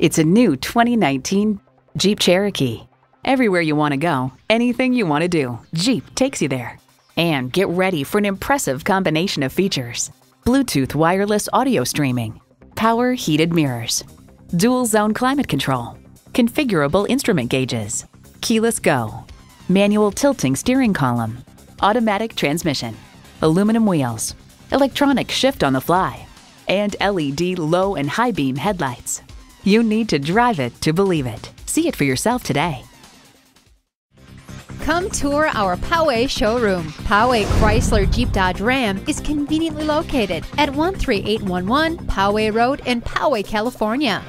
It's a new 2019 Jeep Cherokee. Everywhere you want to go, anything you want to do, Jeep takes you there. And get ready for an impressive combination of features Bluetooth wireless audio streaming, power heated mirrors, dual zone climate control, configurable instrument gauges, keyless go, manual tilting steering column, automatic transmission, aluminum wheels, electronic shift on the fly, and LED low and high beam headlights. You need to drive it to believe it. See it for yourself today. Come tour our Poway showroom. Poway Chrysler Jeep Dodge Ram is conveniently located at 13811 Poway Road in Poway, California.